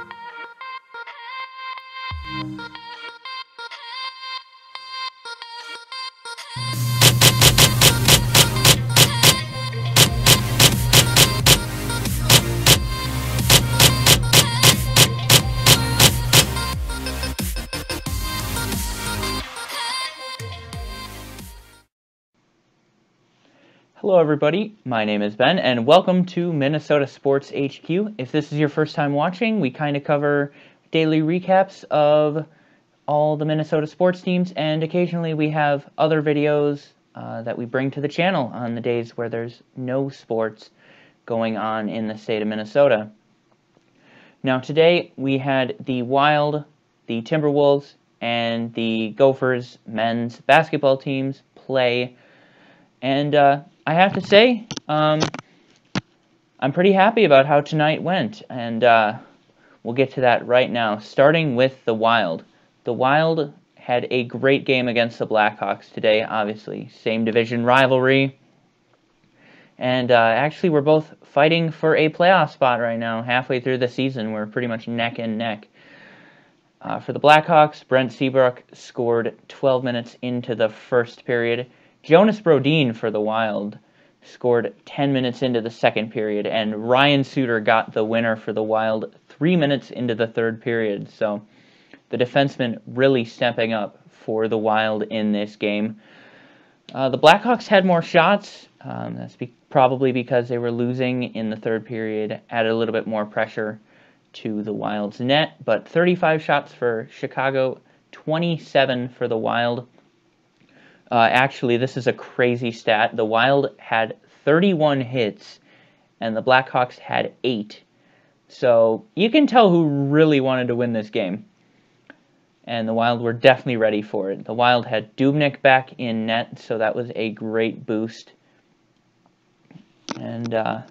Thank you. Hello everybody, my name is Ben and welcome to Minnesota Sports HQ. If this is your first time watching, we kind of cover daily recaps of all the Minnesota sports teams and occasionally we have other videos uh, that we bring to the channel on the days where there's no sports going on in the state of Minnesota. Now today we had the Wild, the Timberwolves, and the Gophers men's basketball teams play and uh, I have to say, um, I'm pretty happy about how tonight went, and uh, we'll get to that right now, starting with the Wild. The Wild had a great game against the Blackhawks today, obviously. Same division rivalry. And uh, actually, we're both fighting for a playoff spot right now. Halfway through the season, we're pretty much neck and neck. Uh, for the Blackhawks, Brent Seabrook scored 12 minutes into the first period. Jonas Brodin for the Wild scored 10 minutes into the second period, and Ryan Suter got the winner for the Wild three minutes into the third period. So the defenseman really stepping up for the Wild in this game. Uh, the Blackhawks had more shots. Um, that's be- probably because they were losing in the third period, added a little bit more pressure to the Wild's net. But 35 shots for Chicago, 27 for the Wild. Uh, actually, this is a crazy stat. The Wild had 31 hits, and the Blackhawks had 8. So you can tell who really wanted to win this game. And the Wild were definitely ready for it. The Wild had Dubnyk back in net, so that was a great boost. And uh,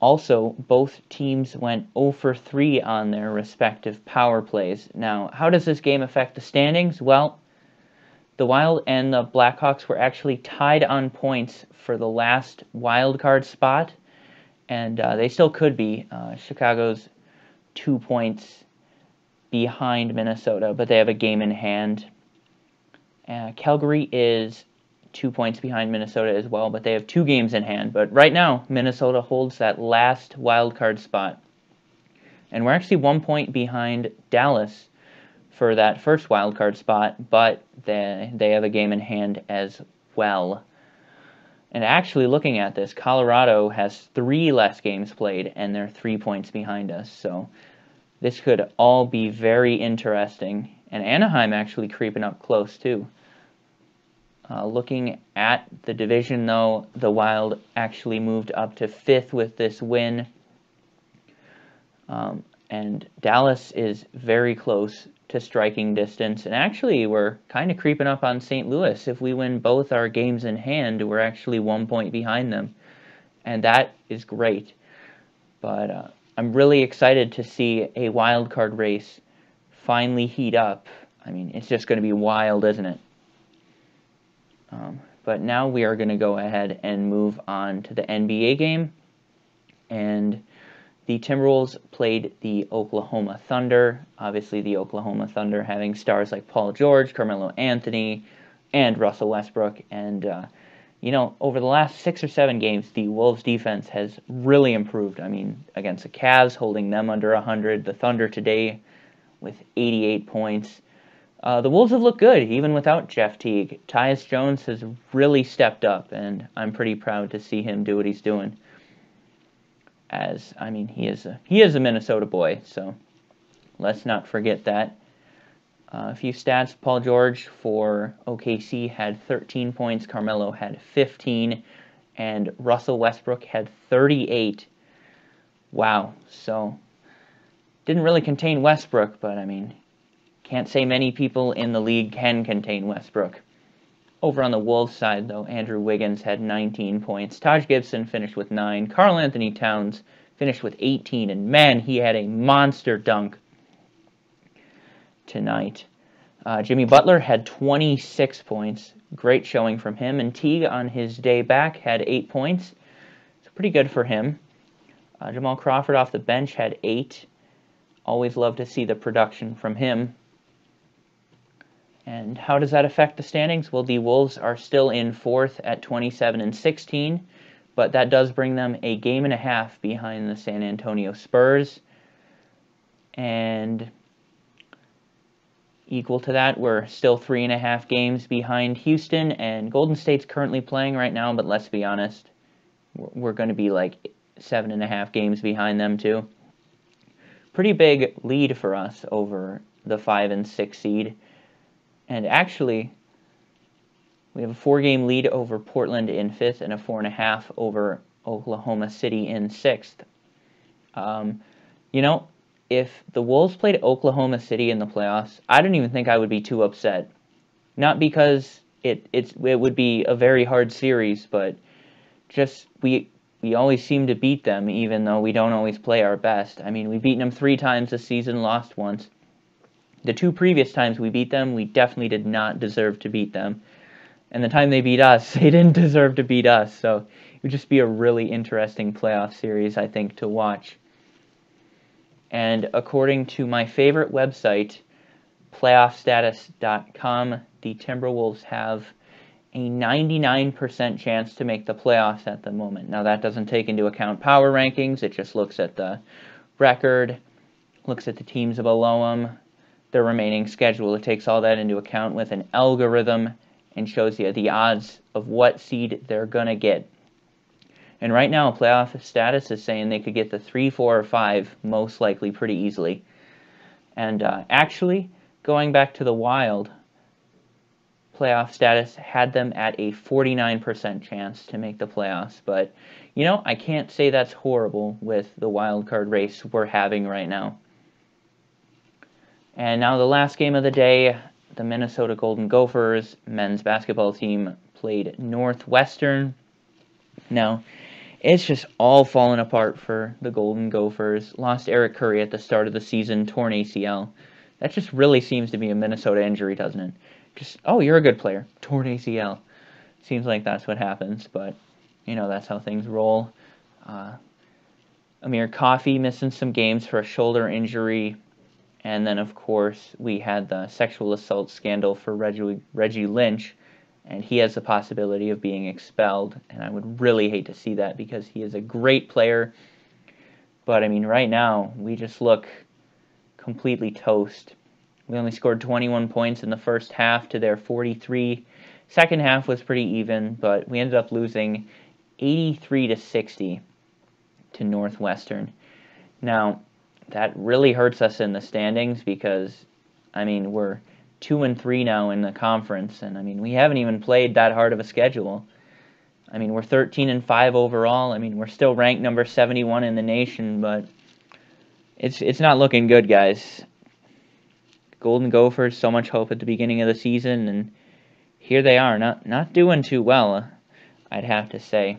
also, both teams went 0 for 3 on their respective power plays. Now, how does this game affect the standings? Well, the Wild and the Blackhawks were actually tied on points for the last wild card spot, and uh, they still could be. Uh, Chicago's two points behind Minnesota, but they have a game in hand. Uh, Calgary is two points behind Minnesota as well, but they have two games in hand. But right now, Minnesota holds that last wild card spot. And we're actually one point behind Dallas for that first wild card spot, but they, they have a game in hand as well. And actually, looking at this, Colorado has three less games played, and they're three points behind us. So this could all be very interesting. And Anaheim actually creeping up close, too. Uh, looking at the division, though, the Wild actually moved up to fifth with this win. Um, and Dallas is very close to striking distance. And actually, we're kind of creeping up on St. Louis. If we win both our games in hand, we're actually one point behind them. And that is great. But uh, I'm really excited to see a wild card race finally heat up. I mean, it's just going to be wild, isn't it? Um, but now we are going to go ahead and move on to the NBA game. And the Timberwolves played the Oklahoma Thunder. Obviously, the Oklahoma Thunder having stars like Paul George, Carmelo Anthony, and Russell Westbrook. And, uh, you know, over the last six or seven games, the Wolves defense has really improved. I mean, against the Cavs, holding them under 100, the Thunder today with 88 points. Uh, the Wolves have looked good, even without Jeff Teague. Tyus Jones has really stepped up, and I'm pretty proud to see him do what he's doing as I mean he is a he is a Minnesota boy, so let's not forget that. Uh, a few stats: Paul George for OKC had 13 points, Carmelo had 15, and Russell Westbrook had 38. Wow! So didn't really contain Westbrook, but I mean, can't say many people in the league can contain Westbrook. Over on the Wolves side, though, Andrew Wiggins had 19 points. Taj Gibson finished with 9. Karl-Anthony Towns finished with 18. And man, he had a monster dunk tonight. Uh, Jimmy Butler had 26 points. Great showing from him. And Teague on his day back had 8 points. It's pretty good for him. Uh, Jamal Crawford off the bench had eight. Always love to see the production from him. And how does that affect the standings? Well, the Wolves are still in fourth at 27 and 16, but that does bring them a game and a half behind the San Antonio Spurs. And equal to that, we're still three and a half games behind Houston, and Golden State's currently playing right now, but let's be honest, we're going to be like seven and a half games behind them, too. Pretty big lead for us over the five and six seed. And actually, we have a four game lead over Portland in fifth and a four and a half over Oklahoma City in sixth. Um, you know, if the Wolves played Oklahoma City in the playoffs, I don't even think I would be too upset. Not because it it's it would be a very hard series, but just we we always seem to beat them, even though we don't always play our best. I mean, we've beaten them three times this season, lost once. The two previous times we beat them, we definitely did not deserve to beat them. And the time they beat us, they didn't deserve to beat us. So it would just be a really interesting playoff series, I think, to watch. And according to my favorite website, playoffstatus.com, the Timberwolves have a 99% chance to make the playoffs at the moment. Now, that doesn't take into account power rankings, it just looks at the record, looks at the teams below them, their remaining schedule. It takes all that into account with an algorithm and shows you the odds of what seed they're going to get. And right now, playoff status is saying they could get the 3, 4, or 5 most likely pretty easily. And uh, actually, going back to the Wild, playoff status had them at a 49% chance to make the playoffs. But, you know, I can't say that's horrible with the wild card race we're having right now. And now the last game of the day, the Minnesota Golden Gophers men's basketball team played Northwestern. Now, it's just all fallen apart for the Golden Gophers. Lost Eric Curry at the start of the season, torn ACL. That just really seems to be a Minnesota injury, doesn't it? just oh, you're a good player. Torn ACL. Seems like that's what happens, but you know that's how things roll. Uh, Amir Coffey missing some games for a shoulder injury, and then of course we had the sexual assault scandal for Reggie Reggie Lynch, and he has the possibility of being expelled. And I would really hate to see that because he is a great player. But I mean, right now we just look completely toast. We only scored 21 points in the first half to their 43. Second half was pretty even, but we ended up losing 83 to 60 to Northwestern. Now, that really hurts us in the standings because I mean, we're 2 and 3 now in the conference and I mean, we haven't even played that hard of a schedule. I mean, we're 13 and 5 overall. I mean, we're still ranked number 71 in the nation, but it's it's not looking good, guys. Golden Gophers, so much hope at the beginning of the season, and here they are, not not doing too well, I'd have to say.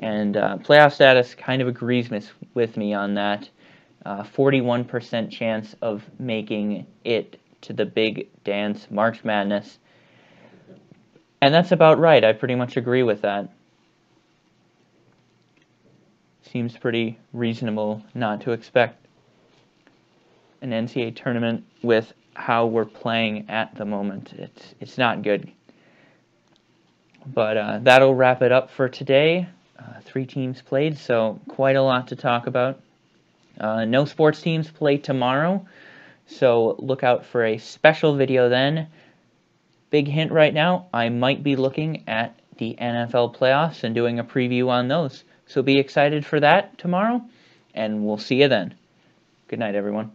And uh, playoff status kind of agrees with me on that. Uh, 41% chance of making it to the big dance, March Madness. And that's about right. I pretty much agree with that. Seems pretty reasonable not to expect an NCAA tournament with how we're playing at the moment. It's it's not good. But uh, that'll wrap it up for today. Uh, three teams played, so quite a lot to talk about. Uh, no sports teams play tomorrow, so look out for a special video then. Big hint right now, I might be looking at the NFL playoffs and doing a preview on those. So be excited for that tomorrow, and we'll see you then. Good night, everyone.